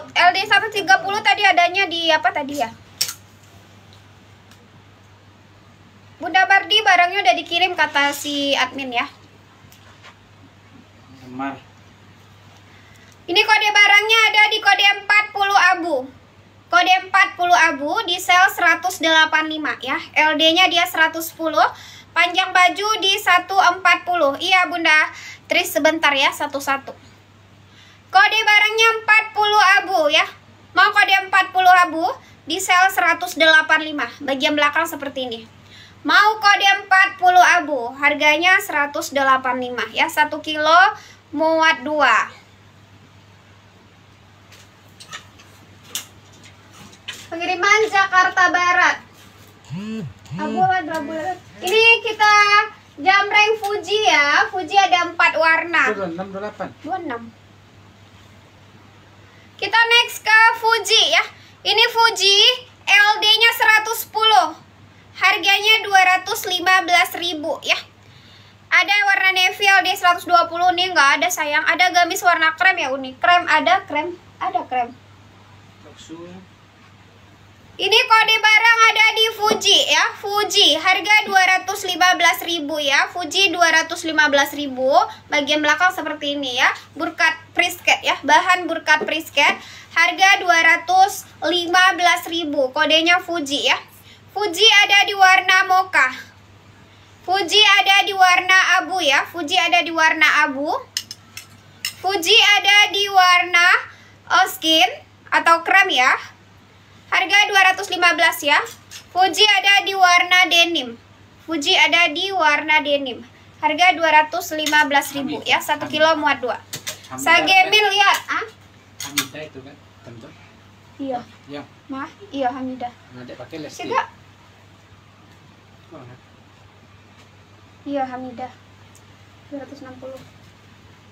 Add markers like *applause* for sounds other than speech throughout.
LD 130 tadi adanya di apa tadi ya? Bunda Bardi barangnya udah dikirim kata si admin ya. Semar. Ini kode barangnya ada di kode 40 abu. Kode 40 abu di sel 185 ya. LD-nya dia 110. Panjang baju di 140. Iya Bunda. Tris sebentar ya satu-satu. Kode barangnya 40 abu ya. Mau kode 40 abu di sel 185. Bagian belakang seperti ini. Mau kode 40 abu, harganya 185 ya. 1 kilo muat 2. Pengiriman Jakarta Barat. Abu Barat? Ini kita jamreng Fuji ya. Fuji ada 4 warna. Itu 628. 26 Kita next ke Fuji ya Ini Fuji LD nya 110 Harganya 215.000 ya Ada warna navy LD 120 nih nggak ada sayang Ada gamis warna krem ya Uni Krem ada krem Ada krem. Ini kode barang ada di Fuji ya, Fuji. Harga 215.000 ya. Fuji 215.000. Bagian belakang seperti ini ya. Burkat prisket ya. Bahan burkat prisket. Harga 215.000. Kodenya Fuji ya. Fuji ada di warna mocha. Fuji ada di warna abu ya. Fuji ada di warna abu. Fuji ada di warna uh, skin atau krem ya. Harga 215 ya. Fuji ada di warna denim. Fuji ada di warna denim. Harga 215.000 ya. 1 kilo muat 2. Sagemin lihat, ah? Hamida itu kan. Tentu. Iya. Ya. Mah, iya Hamidah. Nanti pakai? Oh, nah. Iya Hamidah. 260.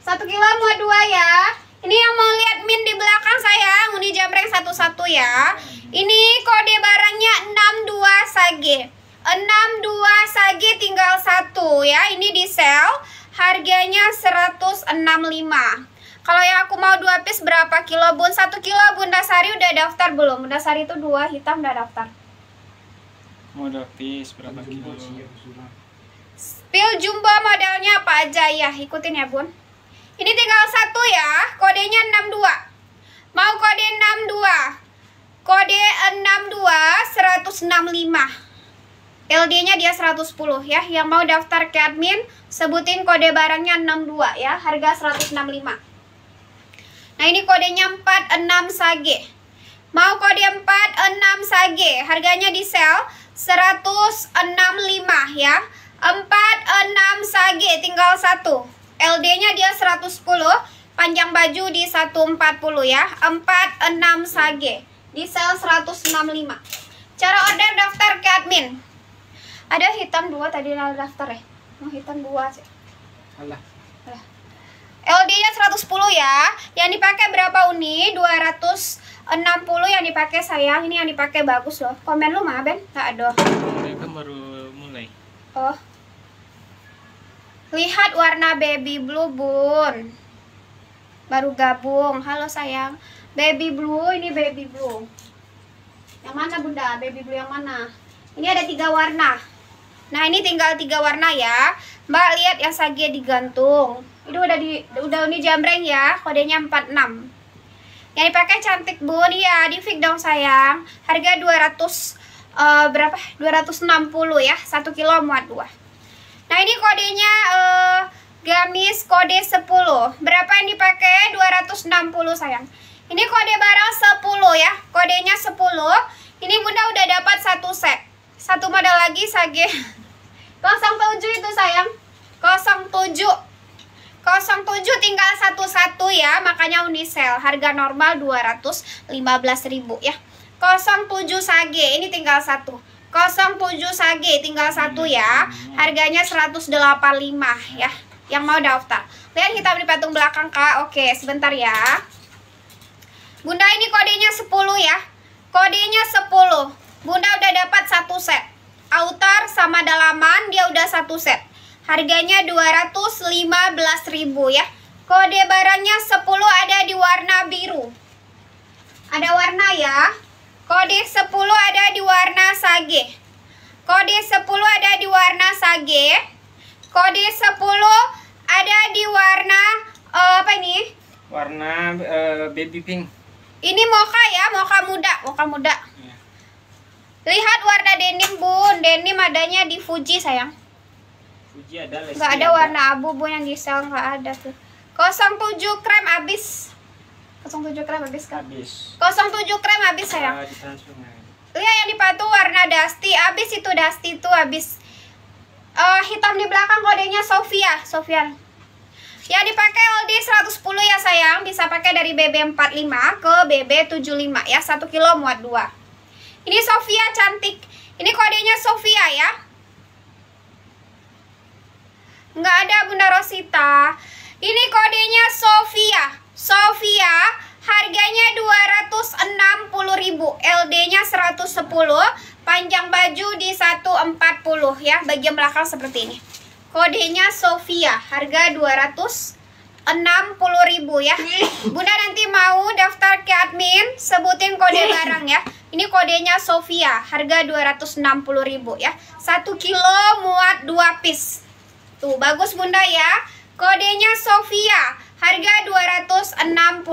1 kilo muat 2 ya. Ini yang mau lihat min di belakang saya, Uni Jamreng satu-satu ya. Ini kode barangnya 62 sage. 62 sage tinggal satu ya. Ini di sel. Harganya 165. Kalau yang aku mau dua piece berapa kilo bun? Satu kilo Bunda Sari udah daftar belum? Bunda Sari itu dua hitam udah daftar. Mau ada piece berapa kilo? Pil jumbo modelnya apa aja ya? Ikutin ya bun. Ini tinggal satu ya, kodenya 62. Mau kode 62. Kode 62 165. LD-nya dia 110 ya. Yang mau daftar ke admin, sebutin kode barangnya 62 ya. Harga 165. Nah, ini kodenya 46 sage. Mau kode 46 sage, harganya di sel 165 ya. 46 sage tinggal satu. LD-nya dia 110, panjang baju di 140 ya. 46 sage di sel 165. Cara order daftar ke admin. Ada hitam dua tadi daftar ya. Mau hitam dua sih. Alah. LD-nya 110 ya. Yang dipakai berapa uni? 260 yang dipakai sayang. Ini yang dipakai bagus loh. Komen lu mah, Ben? Tak ada. Kan baru mulai. Oh. Lihat warna baby blue, Bun. Baru gabung. Halo sayang. Baby blue, ini baby blue. Yang mana, Bunda? Baby blue yang mana? Ini ada tiga warna. Nah, ini tinggal tiga warna ya. Mbak lihat yang sage digantung. Itu udah di udah ini jamreng ya. Kodenya 46. Yang dipakai cantik, Bun. Iya, di fix dong sayang. Harga 200 eh, berapa? 260 ya. 1 kilo muat 2. Nah ini kodenya eh, gamis kode 10 Berapa yang dipakai? 260 sayang Ini kode barang 10 ya Kodenya 10 Ini bunda udah dapat satu set Satu model lagi sage *laughs* 07 itu sayang 07 07 tinggal satu-satu ya Makanya unisel. Harga normal 215.000 ya. 07 sage Ini tinggal satu. 07 sage tinggal satu ya. Harganya 185 ya yang mau daftar. Lihat hitam di patung belakang kak. Oke sebentar ya. Bunda ini kodenya 10 ya. Kodenya 10 bunda udah dapat satu set. Outer sama dalaman dia udah satu set harganya 215.000 ya kode barangnya 10 ada di warna biru Ada warna ya. Kode 10 ada di warna sage. Kode 10 ada di warna sage. Kode 10 ada di warna eh, apa ini? Warna eh, baby pink. Ini mocha ya, mocha muda, mocha muda. Ya. Lihat warna denim, Bun. Denim adanya di Fuji, sayang. Fuji ada warna abu, Bun, yang di sel nggak ada tuh. 07 krem habis. 07 krem habis kan? habis. 07 krem habis, sayang. Nggak? Lihat yang di patu warna dusty, habis itu dusty itu habis. Eh, hitam di belakang kodenya Sofia, Sofia. Yang dipakai LD 110 ya sayang, bisa pakai dari BB45 ke BB75 ya, 1 kilo muat 2. Ini Sofia cantik. Ini kodenya Sofia ya. Nggak ada Bunda Rosita. Ini kodenya Sofia. Sofia harganya 260.000, LD-nya 110, panjang baju di 140 ya, bagian belakang seperti ini. Kodenya Sofia, harga 260.000 ya. Bunda nanti mau daftar ke admin, sebutin kode barang ya. Ini kodenya Sofia, harga 260.000 ya. 1 kilo muat 2 piece. Tuh, bagus Bunda ya. Kodenya Sofia, harga 260.000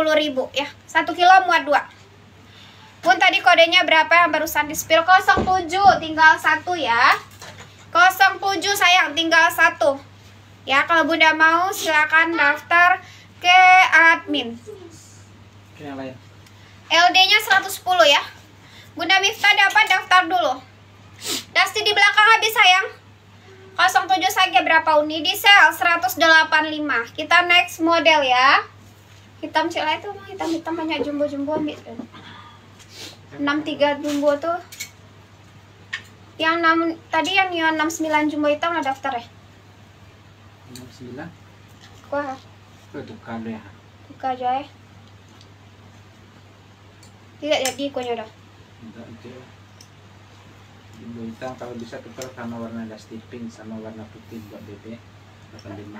ya. 1 kilo muat 2. Bun tadi kodenya berapa yang barusan di spill 07 tinggal satu ya. 07 sayang tinggal satu. Ya, kalau Bunda mau silakan daftar ke admin. LD-nya 110 ya. Bunda Miftah dapat daftar dulu. Dusty di belakang habis sayang. 07 saja berapa uni di sel 185. Kita next model ya. Hitam cila itu mah hitam-hitam banyak jumbo-jumbo ambil. 63 jumbo tuh. Yang 6 tadi yang neon 69 jumbo hitam lah daftar ya. Nomor sembilan. Wah, Oh, itu kado ya. buka aja ya. Tidak jadi kuenya dah. Enggak hitam kalau bisa tukar sama warna dusty pink sama warna putih buat BB 85.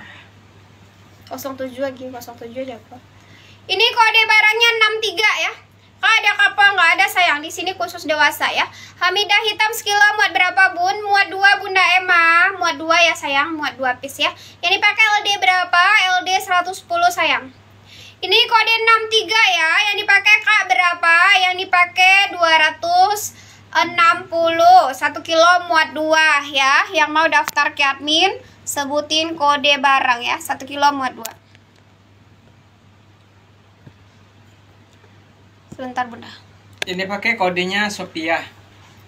07 lagi 07 aja apa? Ini kode barangnya 63 ya? Kak ada kapal? Nggak ada sayang. Di sini khusus dewasa ya. Hamidah hitam sekilo muat berapa bun? Muat 2 bunda Emma. Muat 2 ya sayang. Muat 2 piece ya. Yang dipakai LD berapa? LD 110 sayang. Ini kode 63 ya. Yang dipakai kak berapa? Yang dipakai 260 1 kilo muat 2 ya. Yang mau daftar ke admin sebutin kode barang ya. 1 kilo muat 2 sebentar bunda. Ini pakai kodenya Sophia.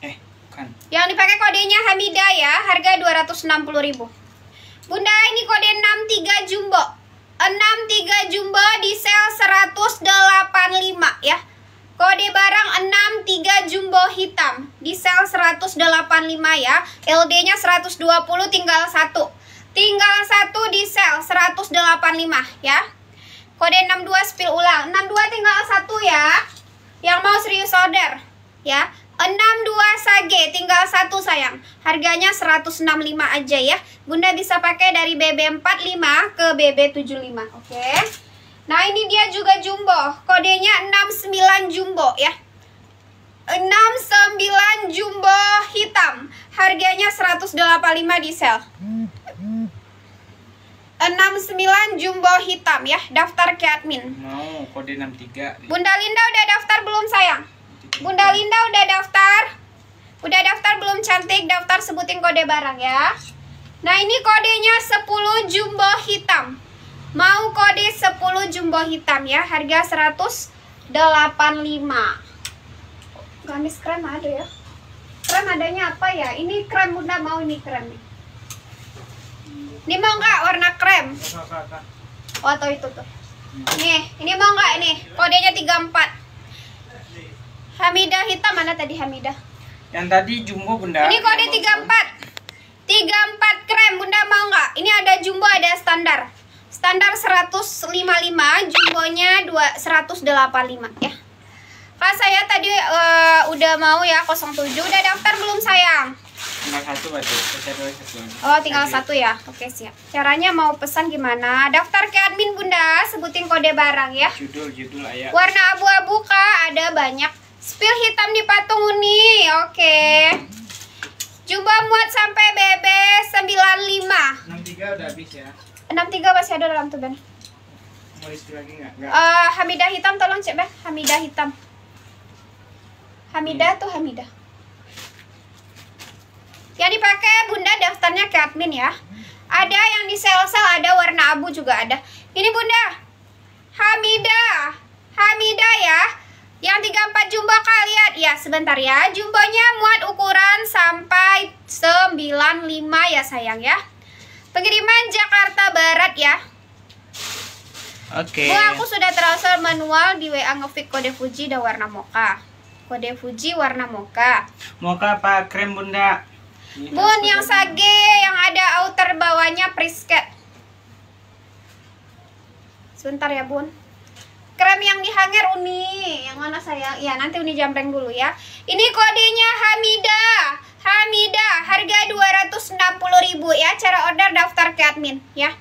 Eh, bukan. yang dipakai kodenya Hamida ya. Harga 260.000 bunda ini kode 63 jumbo. 63 jumbo di sel 185 ya kode barang 63 jumbo hitam. Di sel 185 ya. LD nya 120 tinggal satu. Tinggal satu di sel 185 ya. Kode 62 spill ulang. 62 tinggal satu ya. Yang mau serius order ya. 62 sage tinggal satu sayang. Harganya 165 aja ya. Bunda bisa pakai dari BB45 ke BB75 oke nah ini dia juga jumbo kodenya 69 jumbo ya 69 jumbo hitam harganya 185 di sel 69 jumbo hitam ya daftar ke admin Mau kode 63. Bunda Linda udah daftar belum sayang? Bunda Linda udah daftar? Udah daftar belum cantik? Daftar sebutin kode barang ya. Nah ini kodenya 10 jumbo hitam. Mau kode 10 jumbo hitam ya. Harga 185. Gamis krem ada ya. Krem adanya apa ya? Ini krem bunda mau ini krem nih. Ini mau nggak warna krem? Oh atau itu tuh. Nih, ini mau nggak ini? Kodenya 34. Hamidah hitam mana tadi Hamidah? Yang tadi jumbo bunda. Ini kode 34. 34 krem, Bunda mau nggak? Ini ada jumbo, ada standar. Standar 155, jumbonya 2 185 ya. Kak saya tadi eh, udah mau ya 07 udah daftar belum sayang? Tinggal satu. Oh, tinggal satu ya. Oke, siap. Caranya mau pesan gimana? Daftar ke admin Bunda, sebutin kode barang ya. Judul judul ayat. Warna abu-abu Kak, ada banyak. Spill hitam di patung Uni. Oke. Jumbo muat sampai BB 95. 63 udah habis ya. 63 masih ada dalam tuh, Ben. Mau isi lagi nggak? Eh, Hamidah hitam tolong cek, Ben. Hamidah hitam. Hamidah tuh Hamidah. Yang dipakai Bunda daftarnya ke admin ya. Ada yang di sel-sel, ada warna abu juga ada. Ini Bunda. Hamidah. Hamidah ya. Yang 34 jumbo kalian. Ya, sebentar ya. Jumbonya muat ukuran sampai 95 ya sayang ya. Pengiriman Jakarta Barat ya. Oke. Bu, aku sudah transfer manual di WA ngefit kode Fuji dan warna mocha. Kode Fuji warna mocha. Mau ke apa? Krem bunda. Ini Bun, yang sage yang ada outer bawahnya prisket. Sebentar ya, Bun. Krem yang di hanger Uni. Yang mana sayang? Ya, nanti Uni jamreng dulu ya. Ini kodenya Hamida. Hamida, harga 260.000 ya. Cara order daftar ke admin ya.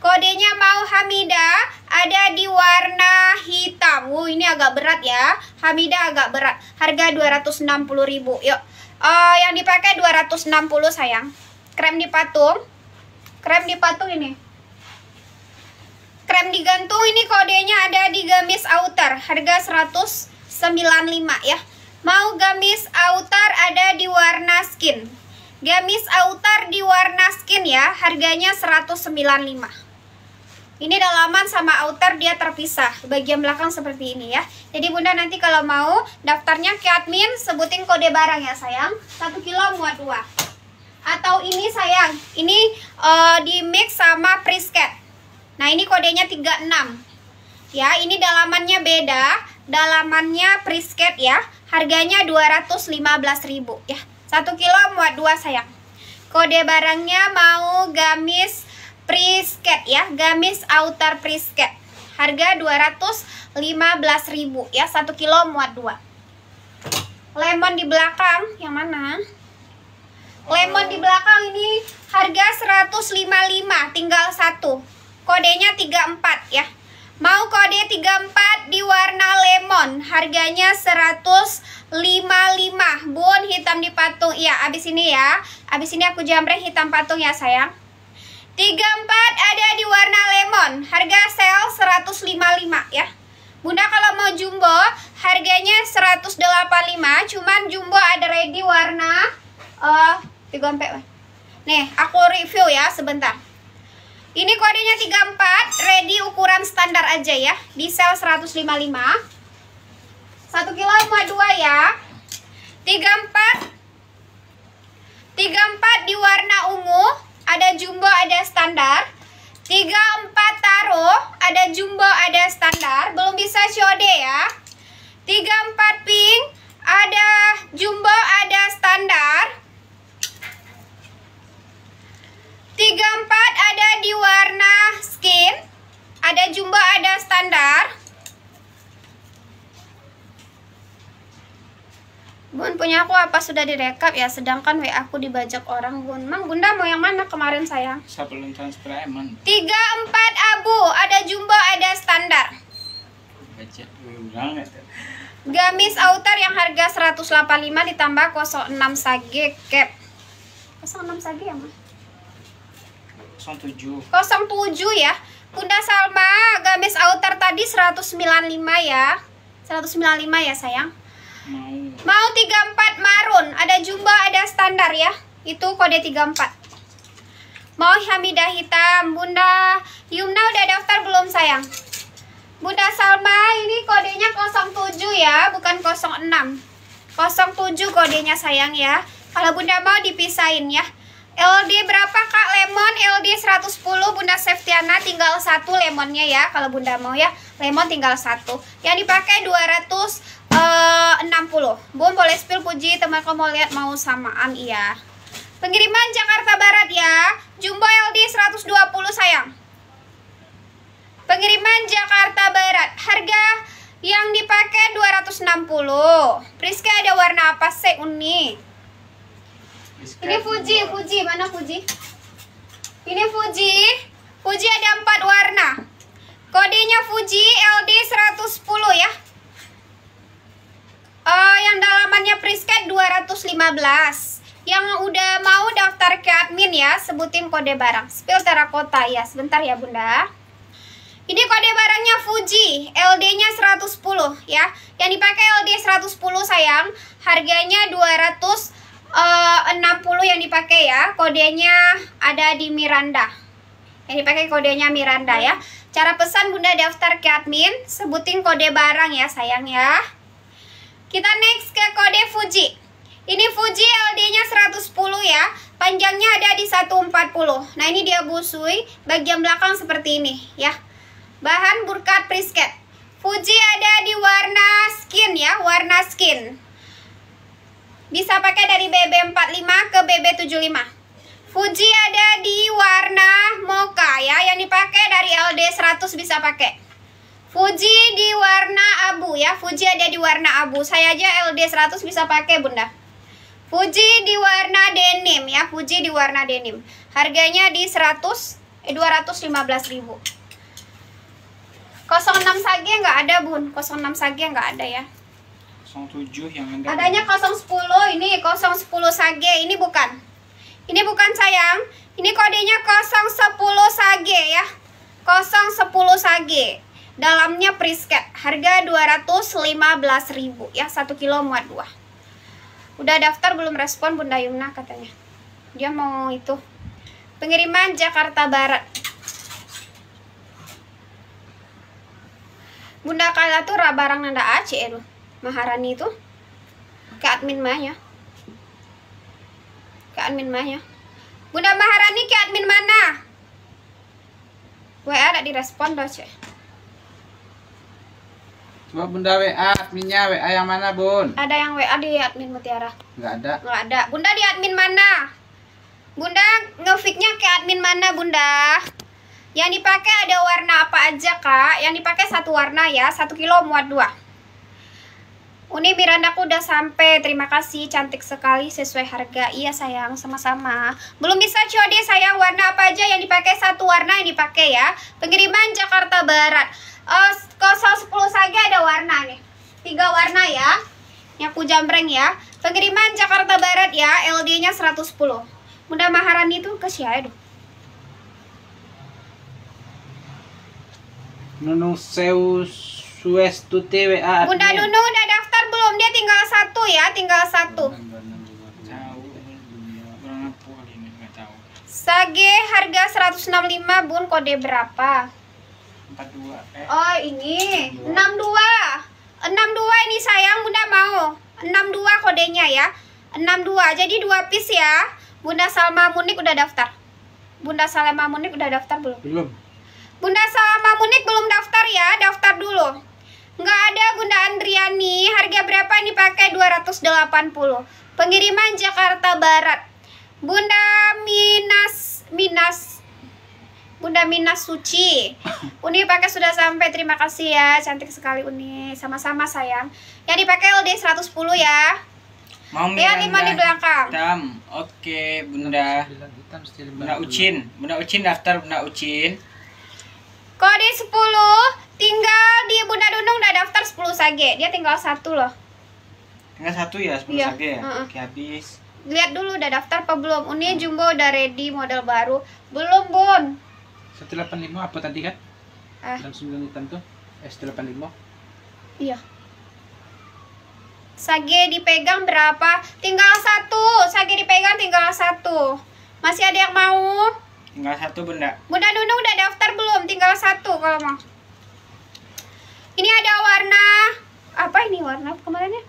Kodenya mau Hamida ada di warna hitam. Wuh, ini agak berat ya. Hamida agak berat. Harga 260.000. Yuk. Eh, yang dipakai 260 sayang. Krem di patung. Krem di patung ini. Krem digantung ini kodenya ada di gamis outer. Harga 195 ya. Mau gamis outer ada di warna skin. Gamis outer di warna skin ya. Harganya 195. Ini dalaman sama outer dia terpisah. Bagian belakang seperti ini ya. Jadi bunda nanti kalau mau daftarnya ke admin sebutin kode barang ya sayang. 1 kilo muat 2. Atau ini sayang, ini eh, di mix sama prisket. Nah ini kodenya 36. Ya ini dalamannya beda. Dalamannya prisket ya. Harganya 215.000 ya. 1 kilo muat 2 sayang. Kode barangnya mau gamis prisket ya, gamis outer prisket. Harga 215.000 ya, 1 kilo muat 2. Lemon di belakang yang mana? Lemon di belakang ini harga 155, tinggal satu. Kodenya 34 ya. Mau kode 34 di warna lemon, harganya 155. Bun hitam di patung. Iya, abis ini ya. Abis ini aku jamreng hitam patung ya, sayang. 34 ada di warna lemon, harga sel 155 ya. Bunda kalau mau jumbo harganya 185, cuman jumbo ada ready warna eh 34. weh. Nih, aku review ya sebentar. Ini kodenya 34, ready ukuran standar aja ya, di sel 155. 1 kilo muat 2 ya. 34 34 di warna ungu, ada jumbo, ada standar. 34 taro, ada jumbo, ada standar. Belum bisa COD ya. 34 pink, ada jumbo, ada standar. 34 ada di warna skin. Ada jumbo, ada standar. Bun punya aku apa sudah direkap ya sedangkan WA aku dibajak orang Bun. Mang Bunda mau yang mana kemarin sayang? Sebelum transfer emang 34 abu, ada jumbo, ada standar. ulang ya. Gamis outer yang harga 185 ditambah 06 sage cap. 06 sage ya, Mas? 07 07 ya. Bunda Salma, gamis outer tadi 195 ya. 195 ya, sayang. mau Mau 34 marun, ada jumbo, ada standar ya. Itu kode 34. Mau Hamidah hitam, Bunda Yumna udah daftar belum sayang? Bunda Salma ini kodenya 07 ya, bukan 06. 07 kodenya sayang ya. Kalau Bunda mau dipisahin ya. LD berapa Kak lemon? LD 110 Bunda Septiana tinggal satu lemonnya ya kalau Bunda mau ya. Lemon tinggal satu. Yang dipakai 200 eh, 60. Bun boleh spill puji teman kamu mau lihat mau samaan iya. Pengiriman Jakarta Barat ya. Jumbo LD 120 sayang. Pengiriman Jakarta Barat. Harga yang dipakai 260. Priska ada warna apa sih Uni? Ini Fuji, Fuji mana Fuji? Ini Fuji. Fuji ada empat warna. Kodenya Fuji LD 110 ya. dalamnya prisket 215. Yang udah mau daftar ke admin ya, sebutin kode barang. Spill terakota ya, sebentar ya Bunda. Ini kode barangnya Fuji, LD-nya 110 ya. Yang dipakai LD 110 sayang, harganya 260 yang dipakai ya. Kodenya ada di Miranda. Yang dipakai kodenya Miranda ya. Cara pesan Bunda daftar ke admin, sebutin kode barang ya sayang ya. Kita next ke kode Fuji. Ini Fuji LD-nya 110 ya. Panjangnya ada di 140. Nah, ini dia busui, bagian belakang seperti ini ya. Bahan burkat prisket. Fuji ada di warna skin ya, warna skin. Bisa pakai dari BB45 ke BB75. Fuji ada di warna mocha ya, yang dipakai dari LD 100 bisa pakai. Fuji di warna abu ya, Fuji ada di warna abu. Saya aja LD 100 bisa pakai, Bunda. Fuji di warna denim ya, Fuji di warna denim. Harganya di 100 eh 215.000. 06 sage nggak ada, Bun. 06 sage nggak ada ya. 07 yang ada. Adanya 010 ini 010 sage, ini bukan. Ini bukan sayang. Ini kodenya 010 sage ya. 010 sage. Dalamnya prisket. Harga 215.000 ya, 1 kilo muat 2. Udah daftar belum respon Bunda Yumna katanya. Dia mau itu. Pengiriman Jakarta Barat. Bunda kala tuh ra barang nanda Aceh itu. Maharani itu. Ke admin mahnya. Ke admin mahnya. Bunda Maharani ke admin mana? WA ada direspon doh, Cek. Coba Bunda WA adminnya WA yang mana Bun? Ada yang WA di admin Mutiara. Nggak ada. Nggak ada. Bunda di admin mana? Bunda ngefiknya ke admin mana, Bunda? Yang dipakai ada warna apa aja, Kak? Yang dipakai satu warna ya, satu kilo muat dua. Uni Mirandaku udah sampai. Terima kasih, cantik sekali sesuai harga. Iya sayang, sama-sama. Belum bisa COD sayang, warna apa aja yang dipakai satu warna yang dipakai ya. Pengiriman Jakarta Barat. Eh, 010 saja ada warna nih. Tiga warna ya. Aku jambreng ya. Pengiriman Jakarta Barat ya, LD-nya 110. Bunda Maharani itu ke siapa? Nunung Sewu Sues Tuti WA Bunda. Nunu udah daftar belum? Dia tinggal satu ya, tinggal satu. Sage harga 165 bun kode berapa? 42 eh Oh ini 62 62 ini sayang bunda mau 62 kodenya ya 62 jadi dua piece ya Bunda Salma Munik udah daftar Bunda Salma Munik udah daftar belum? Belum. Bunda Salma Munik belum daftar ya daftar dulu Nggak ada Bunda Andriani harga berapa ini pakai 280 pengiriman Jakarta Barat Bunda Minas Minas Bunda Minas Suci. Uni pakai sudah sampai. Terima kasih ya. Cantik sekali Uni. Sama-sama sayang. Yang dipakai LD 110 ya. mau Ya, lima di belakang. hitam oke bunda bunda ucin bunda ucin daftar bunda ucin Kode 10 tinggal di Bunda Dundung udah daftar 10 sage. Dia tinggal satu loh. tinggal satu ya sepuluh Iya, sage ya heeh. oke habis Lihat dulu udah daftar apa belum. Uni Jumbo udah ready model baru. Belum, Bun. 185 apa tadi kan? Ah, Yang 9 hitam tuh. Eh 185. iya. Sage dipegang berapa? Tinggal satu. Sage dipegang tinggal satu. Masih ada yang mau? tinggal satu bunda Bunda Nunu udah daftar belum? Tinggal satu kalau mau. Ini ada warna apa ini warna kemarinnya?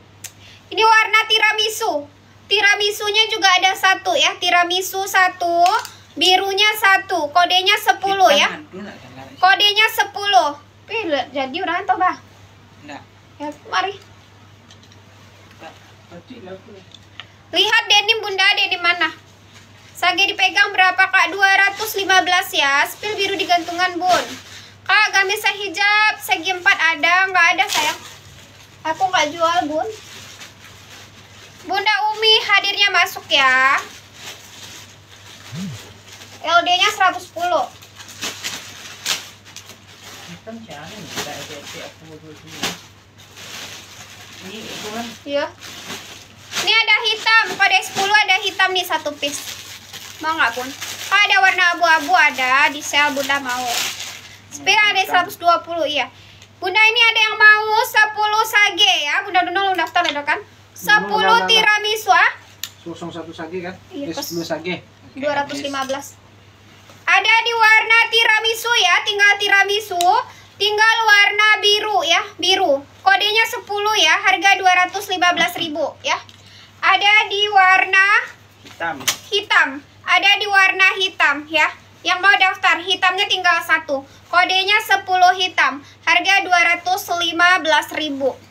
Ini warna tiramisu. Tiramisunya juga ada satu ya. Tiramisu satu, birunya satu, kodenya 10 ya. Kodenya 10. Lihat, jadi udah toh, Bah. Ya, mari. Lihat denim Bunda, denim mana? Sage dipegang berapa kak? 215 ya Spill biru di gantungan bun Kak gamisa hijab Segi 4 ada? Nggak ada sayang Aku nggak jual bun Bunda Umi hadirnya masuk ya LD nya 110 Hitam jangan, tidak ada aku dulu. Ini kan Iya Ini ada hitam, kode 10 ada hitam nih satu piece. Mau nggak bun? Oh, ada warna abu-abu ada di sel bunda mau. Spill ada 120 iya. Bunda ini ada yang mau 10 sage ya. Bunda Dono lu daftar ya kan? 10 Belum, belum, belum. tiramisu ah. Susung satu sage kan? Iya, Eh, pas. 10 sage. 215. Ada di warna tiramisu ya, tinggal tiramisu. Tinggal warna biru ya, biru. Kodenya 10 ya, harga 215.000 ya. Ada di warna Hitam. hitam. Ada di warna hitam ya. Yang mau daftar hitamnya tinggal satu. Kodenya 10 hitam. Harga 215.000.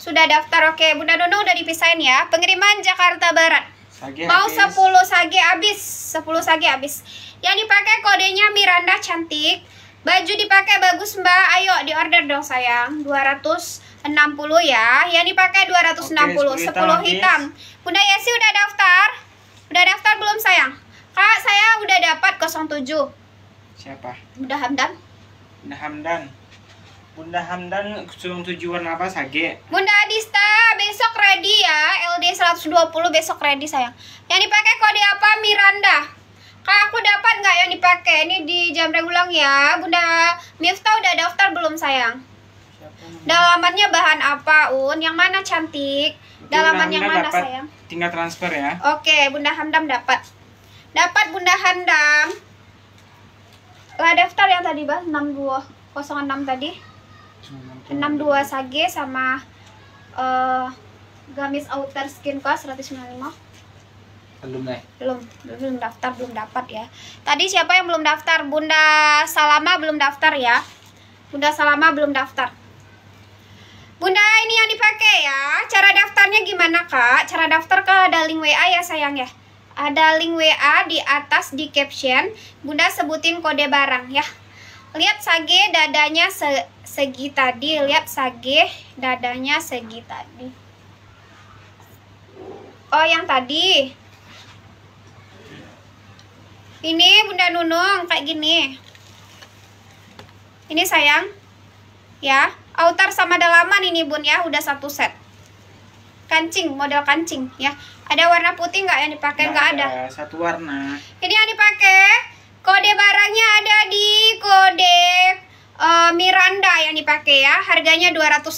Sudah daftar oke. Bunda Dono udah dipisahin ya. Pengiriman Jakarta Barat. Sage Mau habis. 10 sage habis, 10 sage habis. Yang dipakai kodenya Miranda cantik. Baju dipakai bagus Mbak. Ayo di order dong sayang. 260 ya. Yang dipakai 260, Oke, 10 10 hitam. Bunda Yesi udah daftar? Udah daftar belum sayang? Kak, saya udah dapat 07. Siapa? Bunda Hamdan. Bunda Hamdan. Bunda Hamdan suruh tujuh warna apa sage? Bunda Adista, besok ready ya. LD 120 besok ready sayang. Yang dipakai kode apa? Miranda. Kak, aku dapat nggak yang dipakai? Ini di jam ulang ya. Bunda Miftah udah daftar belum sayang? Dalamannya bahan apa, Un? Yang mana cantik? Dalaman yang mana dapat. sayang? Tinggal transfer ya. Oke, Bunda Hamdam dapat. Dapat Bunda Hamdam. Lah daftar yang tadi, Bah, 6206 tadi. 62 sage sama eh gamis outer skin cost 195 Belum deh. belum belum daftar belum dapat ya. Tadi siapa yang belum daftar? Bunda Salama belum daftar ya. Bunda Salama belum daftar. Bunda ini yang dipakai ya. Cara daftarnya gimana kak? Cara daftar ke ada link WA ya sayang ya ada link WA di atas di caption Bunda sebutin kode barang ya lihat sage dadanya se- segi tadi lihat sage dadanya segi tadi oh yang tadi ini Bunda Nunung kayak gini. Ini sayang. Ya, outer sama dalaman ini Bun ya, udah satu set. Kancing, model kancing ya. Ada warna putih nggak yang dipakai? Nggak ada. Satu warna. Ini yang dipakai. Kode barangnya ada di kode eh, Miranda yang dipakai ya. Harganya 260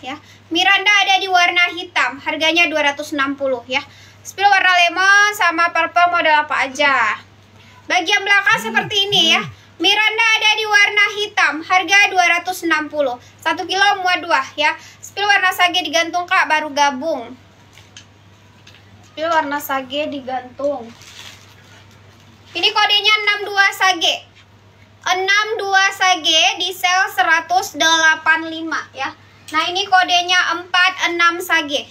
ya. Miranda ada di warna hitam, harganya 260 ya. Spill warna lemon sama purple model apa aja. Bagian belakang seperti ini ya. Miranda ada di warna hitam, harga 260. 1 kilo muat 2 ya. Spill warna sage digantung Kak, baru gabung. Spill warna sage digantung. Ini kodenya 62 sage. 62 sage di sel 185 ya. Nah, ini kodenya 46 sage.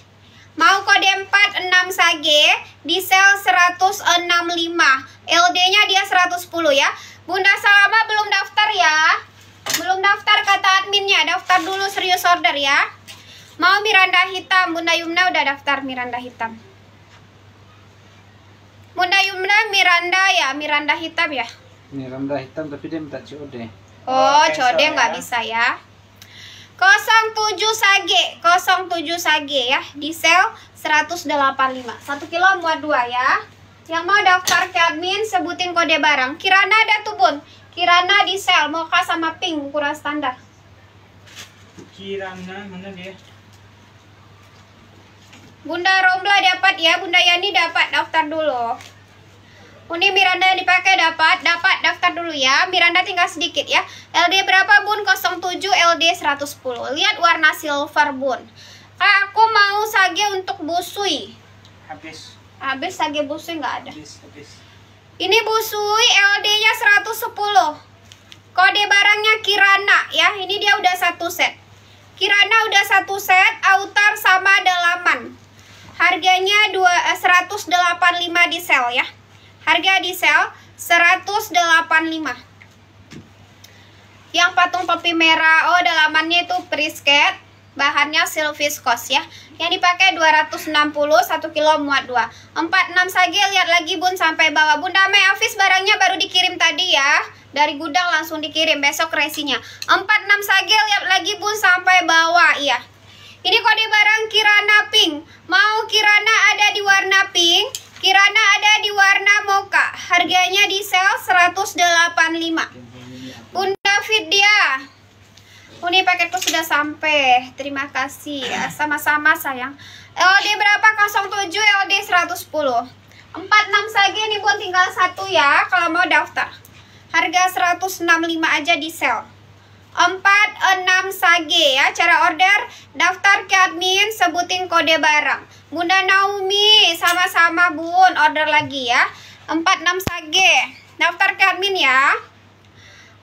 Mau kode 46 sage di sel 165. LD-nya dia 110 ya. Bunda Salama belum daftar ya. Belum daftar kata adminnya. Daftar dulu serius order ya. Mau Miranda hitam. Bunda Yumna udah daftar Miranda hitam. Bunda Yumna Miranda ya, Miranda hitam ya. Ini rendah hitam tapi dia minta COD. Oh, Oh, cancel code ya. nggak bisa ya. 07 sage, 07 sage ya. Di sel 185. 1 kilo muat 2 ya. Yang mau daftar ke admin sebutin kode barang. Kirana ada tuh, Bun. Kirana di sel mocha sama pink ukuran standar. Kirana mana dia? Bunda Rombla dapat ya, Bunda Yani dapat daftar dulu. Uni Miranda yang dipakai dapat, dapat daftar dulu ya. Miranda tinggal sedikit ya. LD berapa Bun? 07 LD 110. Lihat warna silver Bun. Kak, aku mau sage untuk busui. Habis. Habis sage busui nggak ada. Habis, habis. Ini busui LD-nya 110. Kode barangnya Kirana ya. Ini dia udah satu set. Kirana udah satu set, outer sama dalaman. Harganya dua, eh, 185 di sel ya. Harga di sel 185. Yang patung topi merah, oh dalamannya itu prisket, bahannya silk viscose ya. Yang dipakai 260 1 kilo muat 2. 46 sage lihat lagi Bun sampai bawah. Bunda Mei Afis barangnya baru dikirim tadi ya. Dari gudang langsung dikirim besok resinya. 46 sage lihat lagi Bun sampai bawah iya. Ini kode barang Kirana Pink. Mau Kirana ada di warna pink, Kirana ada di warna mocha. Harganya di sale 185. Bunda Vidya. Uni paketku sudah sampai. Terima kasih ya. Sama-sama sayang. LD berapa? 07 LD 110. 46 saja nih Bun tinggal satu ya kalau mau daftar. Harga 165 aja di sale. 46 sage ya cara order daftar ke admin sebutin kode barang Bunda Naomi sama-sama bun order lagi ya 46 sage daftar ke admin ya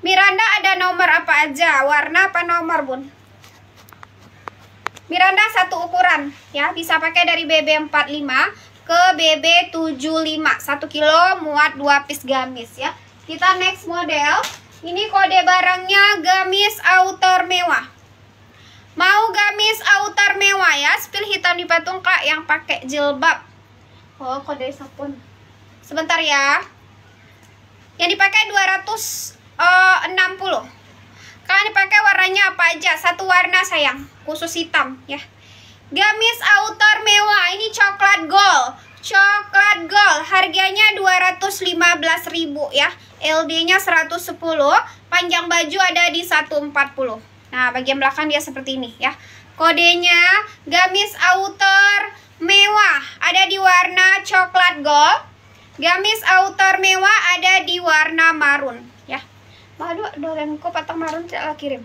Miranda ada nomor apa aja warna apa nomor bun Miranda satu ukuran ya bisa pakai dari BB45 ke BB75 1 kilo muat 2 piece gamis ya kita next model ini kode barangnya gamis outer mewah. Mau gamis outer mewah ya, spill hitam di patung kak yang pakai jilbab. Oh, kode sabun. Sebentar ya. Yang dipakai 260. Kalian dipakai warnanya apa aja? Satu warna sayang, khusus hitam ya. Gamis outer mewah, ini coklat gold. Coklat gold, harganya 215.000 ya. LD-nya 110, panjang baju ada di 140. Nah, bagian belakang dia seperti ini ya. Kodenya gamis outer mewah ada di warna coklat gold. Gamis outer mewah ada di warna marun Madu dorenku patang marun tidak kirim.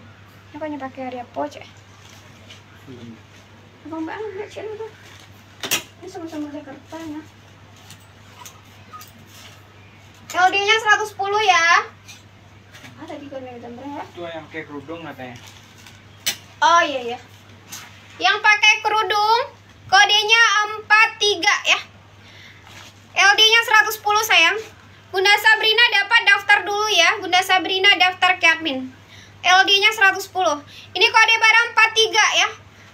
Apa pakai area poce? Abang banget cek itu. Ini sama-sama Jakarta ya. LD-nya 110 ya. Ada di koordinat ya. Itu yang kayak kerudung katanya. Oh iya ya. Yang pakai kerudung kodenya 43 ya. LD-nya 110 sayang. Bunda Sabrina dapat daftar dulu ya. Bunda Sabrina daftar ke admin. LD-nya 110. Ini kode barang 43 ya.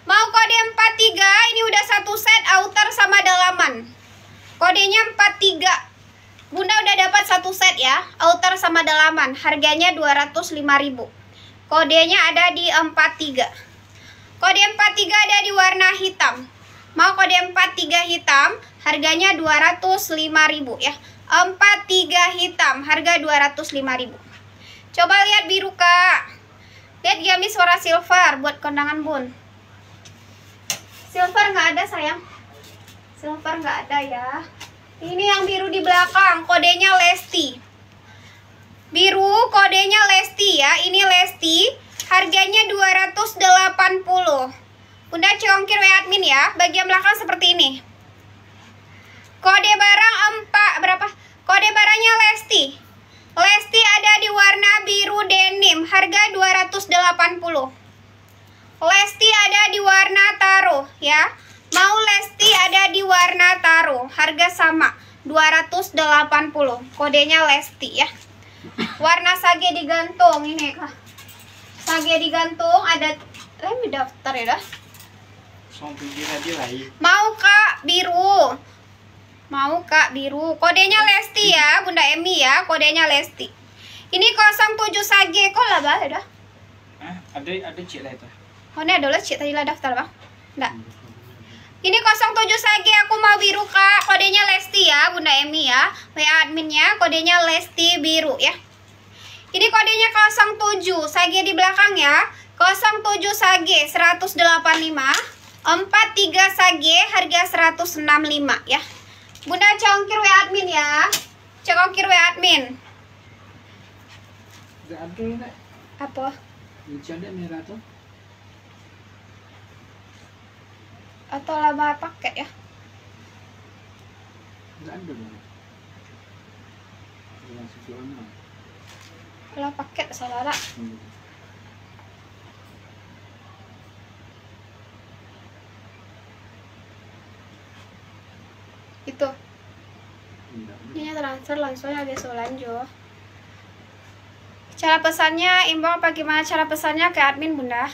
Mau kode 43, ini udah satu set outer sama dalaman. Kodenya 43. Bunda udah dapat satu set ya, outer sama dalaman. Harganya 205.000. Kodenya ada di 43. Kode 43 ada di warna hitam. Mau kode 43 hitam, harganya 205.000 ya. 43 hitam, harga 205.000. Coba lihat biru, Kak. Lihat gamis warna silver buat kondangan Bun. Silver nggak ada, sayang. Silver nggak ada ya. Ini yang biru di belakang, kodenya Lesti. Biru kodenya Lesti ya. Ini Lesti, harganya 280. Bunda congkir wa admin ya. Bagian belakang seperti ini. Kode barang 4 berapa? Kode barangnya Lesti. Lesti ada di warna biru denim, harga 280. Lesti ada di warna taro ya. Mau Lesti ada di warna taro, harga sama 280. Kodenya Lesti ya. Warna sage digantung ini kak. Sage digantung ada lem daftar ya dah. Song pinggir aja lah ya. Mau kak biru. Mau kak biru. Kodenya Lesti ya, Bunda Emi ya. Kodenya Lesti. Ini 07 sage kok lah balik dah. Hah? Ada ada cik lah itu. Oh ini adalah cik tadi lah daftar bang. Enggak. Ini 07 sage aku mau biru kak Kodenya Lesti ya Bunda Emi ya WA adminnya kodenya Lesti biru ya Ini kodenya 07 Sage di belakang ya 07 sage 185 43 sage harga 165 ya Bunda congkir WA admin ya Congkir WA admin Apa? Merah tuh. Atau lama pakai ya Enggak ada. Lah paket salah lah Hmm. Itu. Ini transfer langsung ya besok lanjut. Cara pesannya imbang apa gimana cara pesannya ke admin bunda?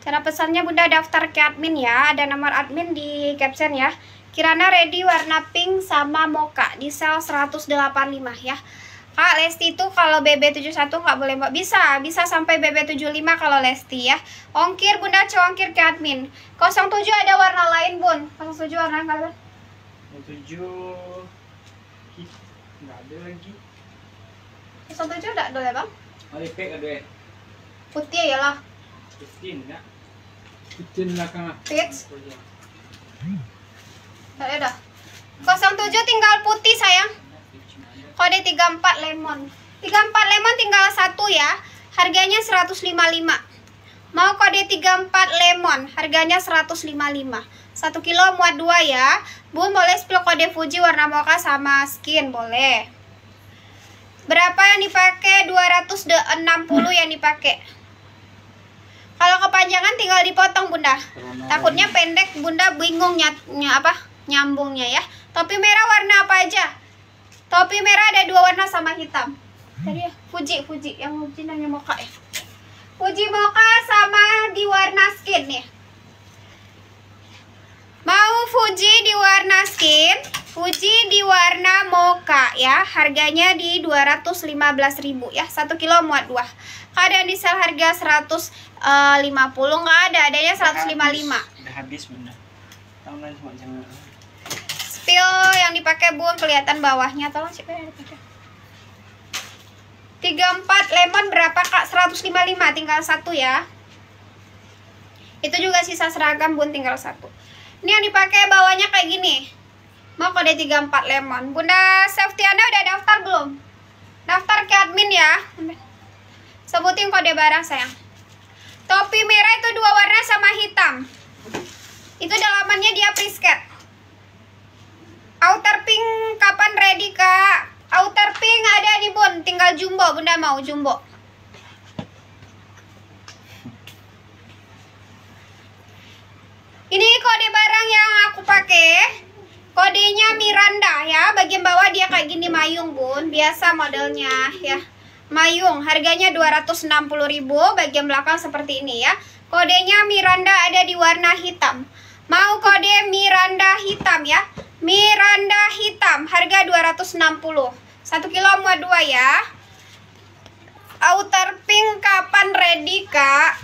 Cara pesannya bunda daftar ke admin ya. Ada nomor admin di caption ya. Kirana ready warna pink sama mocha di sel 185 ya. Kak Lesti itu kalau BB71 nggak boleh mbak Bisa, bisa sampai BB75 kalau Lesti ya Ongkir bunda ongkir ke admin 07 ada warna lain bun 07 warna apa? Tujuh. Nggak ada lagi. 07 enggak boleh bang? Oh, IP ada. Putih ya lah Fifteen enggak? Ikutin belakang lah. Fits Nggak ada dah 07 tinggal putih sayang Kode 34 lemon 34 lemon tinggal satu ya Harganya 155 Mau kode 34 lemon Harganya 155 1 kilo muat 2 ya Bun boleh spill kode Fuji warna mocha sama skin Boleh Berapa yang dipakai? 260 yang dipakai Kalau kepanjangan tinggal dipotong bunda Takutnya pendek bunda bingung nyat, ny- apa nyambungnya ya. Topi merah warna apa aja? Topi merah ada dua warna sama hitam. Tadi ya, Fuji, Fuji. Yang Fuji nanya mocha ya. Fuji mocha sama di warna skin nih. Mau Fuji di warna skin, Fuji di warna mocha ya. Harganya di 215.000 ya. 1 kilo muat 2. Keadaan di sel harga 150 nggak ada, adanya 155. Udah habis bunda. Tahunan cuma jangan. Spill yang dipakai bun kelihatan bawahnya tolong cek ya dipakai. 34 lemon berapa kak? 155 tinggal satu ya. Itu juga sisa seragam bun tinggal satu. Ini yang dipakai bawahnya kayak gini. Mau kode 34 lemon. Bunda Safetiana udah daftar belum? Daftar ke admin ya. Sebutin kode barang sayang. Topi merah itu dua warna sama hitam. Itu dalamannya dia prisket. Outer pink kapan ready kak? Outer pink ada di bun, tinggal jumbo. Bunda mau jumbo. Ini kode barang yang aku pakai. Kodenya Miranda ya. Bagian bawah dia kayak gini mayung bun. Biasa modelnya ya. Mayung. Harganya 260.000. Bagian belakang seperti ini ya. Kodenya Miranda ada di warna hitam. Mau kode Miranda hitam ya. Miranda hitam. Harga 260. 1 kilo muat 2 ya. Outer pink kapan ready kak?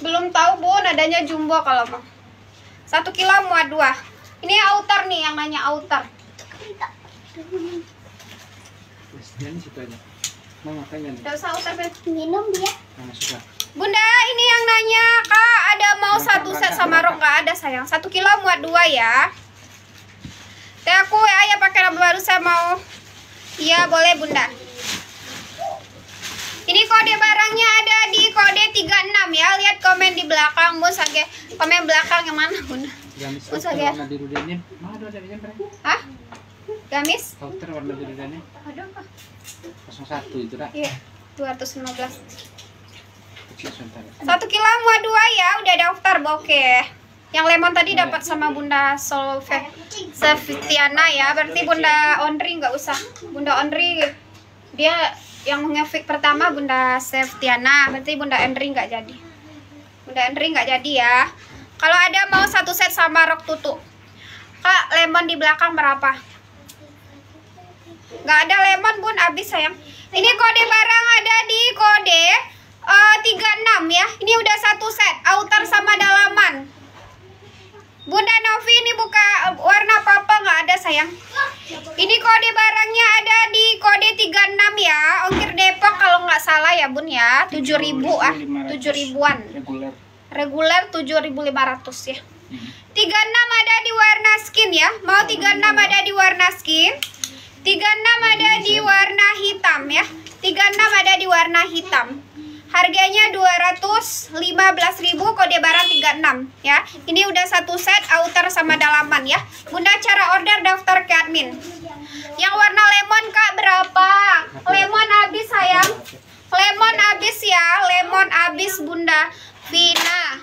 Belum tahu bun, adanya jumbo kalau mau. Satu kilo muat dua. Ini outer nih yang nanya outer. Tidak usah minum dia suka? Bunda, ini yang nanya kak ada mau Berapa, satu set sama rok nggak ada sayang. Satu kilo muat dua ya. Teh aku ya, ya pakai rambut baru saya mau. Iya boleh bunda. Ini kode barangnya ada di kode 36 ya. Lihat komen di belakang, Bun. Sage komen belakang yang mana, Bunda? Gamis ya. warna biru denim. Mana ada? Hah? Gamis? Outer warna biru denim. Aduh, Kak. 01 itu dah. Iya, 215. Kecil sebentar. Satu kilo muat dua ya, udah daftar bokeh. Yang lemon tadi dapat sama Bunda Solve Sevtiana ya, berarti Bunda Ondri nggak usah. Bunda Ondri dia yang ngefik pertama Bunda Sevtiana, berarti Bunda Ondri nggak jadi. Bunda Ondri nggak jadi ya. Kalau ada mau satu set sama rok tutup. Kak, lemon di belakang berapa? Nggak ada lemon bun, habis sayang. Ini kode barang ada di kode eh, 36 ya. Ini udah satu set, outer sama dalaman. Bunda Novi ini buka warna apa nggak ada sayang. Ini kode barangnya ada di kode 36 ya. Ongkir Depok kalau nggak salah ya bun ya. 7000 ah, 7 ribuan. Reguler. Reguler 7500 ya. 36 ada di warna skin ya. Mau 36 ada di warna skin. 36 ada di warna hitam ya. 36 ada di warna hitam. Harganya 215.000 kode barang 36 ya. Ini udah satu set outer sama dalaman ya. Bunda cara order daftar ke admin. Yang warna lemon Kak berapa? Lemon habis sayang. Lemon habis ya. Lemon habis Bunda Vina.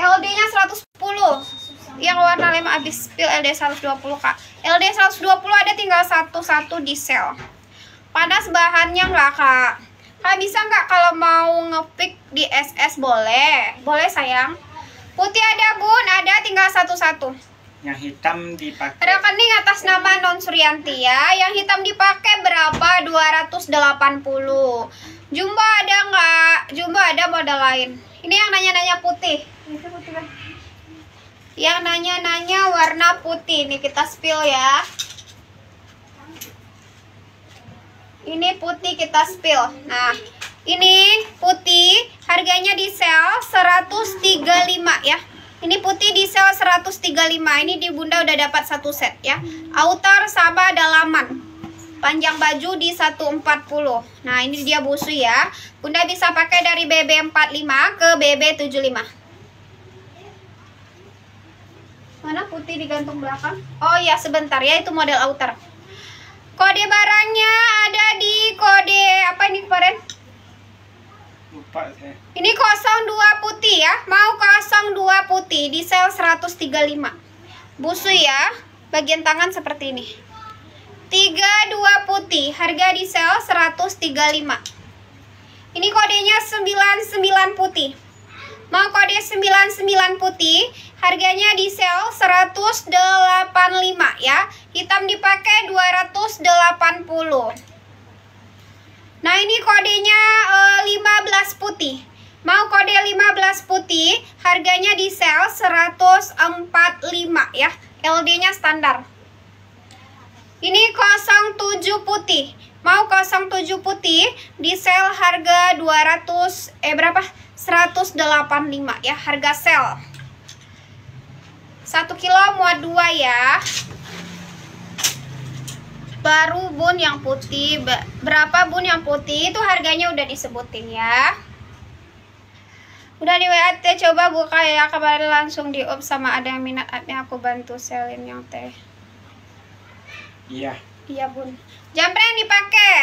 LD-nya 110. Yang warna lemon habis pil LD 120 Kak. LD 120 ada tinggal satu-satu di sel. Panas bahannya nggak Kak? Kak bisa nggak kalau mau ngepick di SS boleh? Boleh sayang. Putih ada bun, ada tinggal satu-satu. Yang hitam dipakai. Rekening atas nama Non Suryanti ya. Yang hitam dipakai berapa? 280. Jumbo ada nggak? Jumbo ada model lain. Ini yang nanya-nanya putih. Itu putih kan? Yang nanya-nanya warna putih. Nih kita spill ya. Ini putih kita spill. Nah, ini putih harganya di sale 135 ya. Ini putih di sel 135. Ini di Bunda udah dapat satu set ya. Outer sama dalaman. Panjang baju di 140. Nah, ini dia busu ya. Bunda bisa pakai dari BB45 ke BB75. Mana putih di gantung belakang? Oh iya, sebentar ya, itu model outer. Kode barangnya ada di kode apa ini kemarin? Lupa saya. Ini 02 putih ya. Mau 02 putih di sel 135. Busu ya. Bagian tangan seperti ini. 32 putih, harga di sel 135. Ini kodenya 99 putih. Mau kode 99 putih, harganya di sel 185 ya. Hitam dipakai 280. Nah ini kodenya eh, 15 putih Mau kode 15 putih Harganya di sel 145 ya LD nya standar Ini 07 putih Mau 07 putih Di sel harga 200 Eh berapa? 185 ya Harga sel. 1 kilo muat 2 ya. Baru bun yang putih berapa bun yang putih? Itu harganya udah disebutin ya. Udah di WA teh coba buka ya kemarin langsung di up sama ada yang minat adnya aku bantu selin yang teh. Iya. iya bun jampre yang dipakai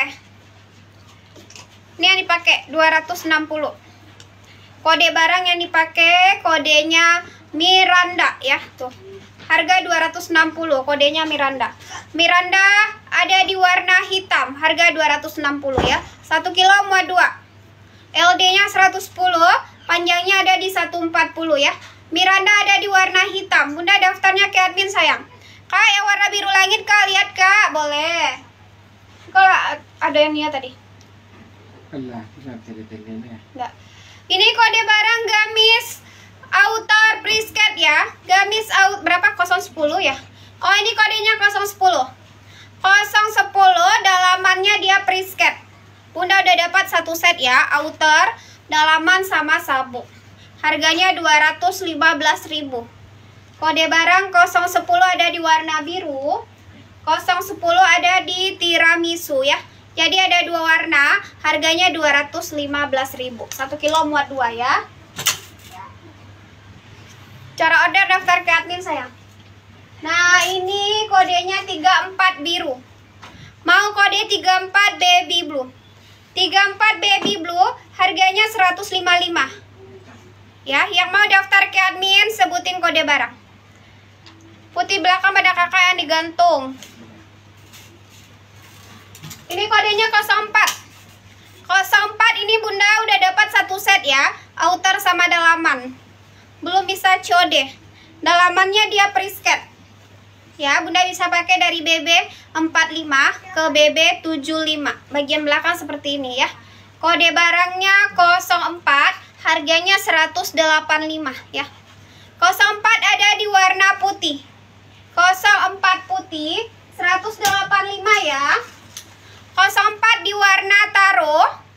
ini yang dipakai 260 kode barang yang dipakai kodenya Miranda ya tuh. Harga 260 kodenya Miranda. Miranda ada di warna hitam harga 260 ya. 1 kilo muat 2 LD nya 110 panjangnya ada di 140 ya. Miranda ada di warna hitam. Bunda daftarnya ke admin sayang. Kak yang warna biru langit kak. Lihat kak. Boleh kalau ada yang niat tadi tele-tele ya. Enggak. Ini kode barang gamis outer brisket ya. Gamis out berapa? 010 ya. Oh, ini kodenya 010. 010 dalamannya dia brisket. Bunda udah dapat satu set ya, outer, dalaman sama sabuk. Harganya 215.000. Kode barang 010 ada di warna biru. 010 ada di tiramisu ya. Jadi ada dua warna, harganya 215.000. 1 kilo muat dua ya. Cara order daftar ke admin sayang. Nah, ini kodenya 34 biru. Mau kode 34 baby blue. 34 baby blue harganya 155. Ya, yang mau daftar ke admin sebutin kode barang. Putih belakang pada kakak yang digantung. Ini kodenya 04. 04 ini Bunda udah dapat satu set ya, outer sama dalaman. Belum bisa code. Dalamannya dia prisket. Ya, Bunda bisa pakai dari BB 45 ke BB 75. Bagian belakang seperti ini ya. Kode barangnya 04, harganya 185 ya. 04 ada di warna putih. 04 putih 185 ya. 04 di warna taro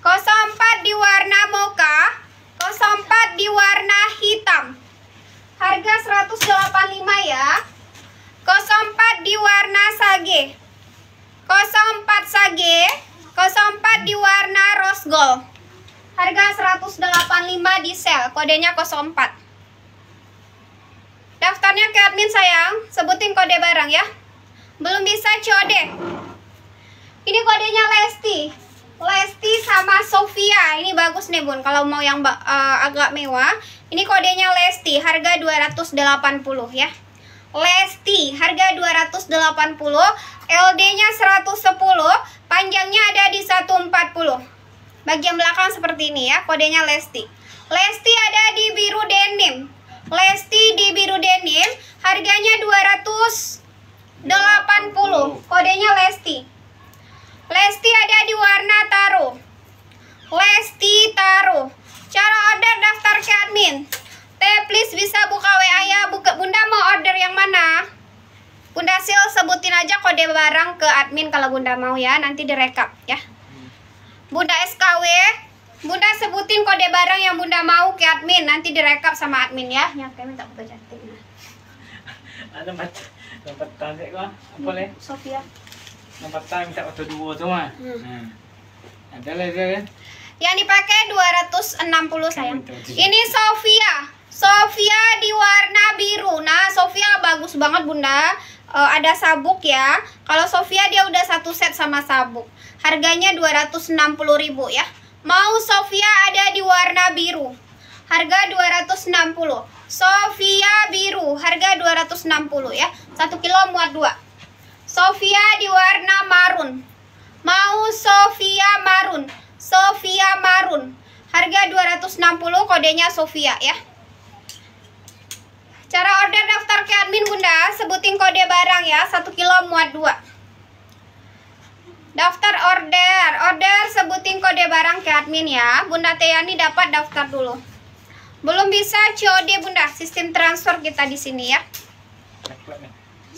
04 di warna mocha. 04 di warna hitam. Harga 185 ya. 04 di warna sage. 04 sage. 04 di warna rose gold. Harga 185 di sel. Kodenya 04 daftarnya ke admin sayang. Sebutin kode barang ya belum bisa code. Ini kodenya Lesti. Lesti sama Sofia. Ini bagus nih bun. Kalau mau yang eh, agak mewah ini kodenya Lesti. Harga 280 ya. Lesti harga 280 LD nya 110 panjangnya ada di 140 bagian belakang seperti ini ya. Kodenya Lesti. Lesti ada di biru denim. Lesti di biru denim. Harganya 280. Kodenya Lesti. Lesti ada di warna taro. Lesti taro. Cara order daftar ke admin. Teh please bisa buka WA ya. Buka Bunda mau order yang mana? Bunda Sil sebutin aja kode barang ke admin kalau Bunda mau ya. Nanti direkap ya. Bunda SKW, Bunda sebutin kode barang yang Bunda mau ke admin. Nanti direkap sama admin ya. Ya, kami tak buka cantik. *laughs* Ada mat dapat. Apa le? Sofia. Nampak tak minta dua tu mah. Hmm. Hmm. Ada lah dia. Yang dipakai 260 sayang. Ini Sofia. Sofia di warna biru. Nah, Sofia bagus banget Bunda. Eh, ada sabuk ya. Kalau Sofia dia udah satu set sama sabuk. Harganya 260.000 ya. Mau Sofia ada di warna biru. Harga 260. Sofia biru, harga 260 ya. 1 kilo muat 2. Sofia di warna marun. Mau Sofia marun. Sofia marun. Harga 260 kodenya Sofia ya. Cara order daftar ke admin Bunda, sebutin kode barang ya, 1 kilo muat 2. Daftar order, order sebutin kode barang ke admin ya. Bunda Teyani dapat daftar dulu. Belum bisa COD Bunda, sistem transfer kita di sini ya.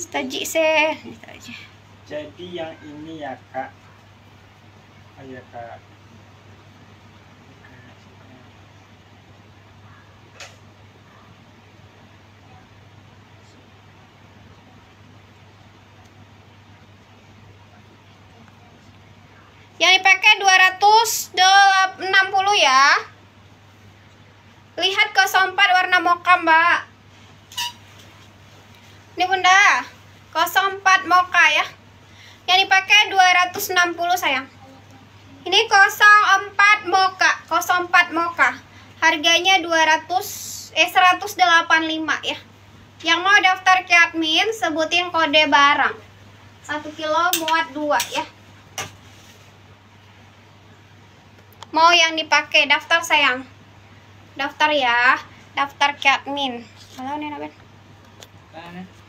Stajik se. Stajik. Jadi yang ini ya kak. Oh, ya kak. Yang dipakai 260 ya. Lihat ke 04 warna mocha, Mbak. Ini Bunda, 04 mocha ya. Yang dipakai 260 sayang. Ini 04 mocha, 04 mocha. Harganya 200 eh 185 ya. Yang mau daftar ke admin sebutin kode barang. 1 kilo muat 2 ya. Mau yang dipakai daftar sayang. Daftar ya. Daftar ke admin. Halo. Mana?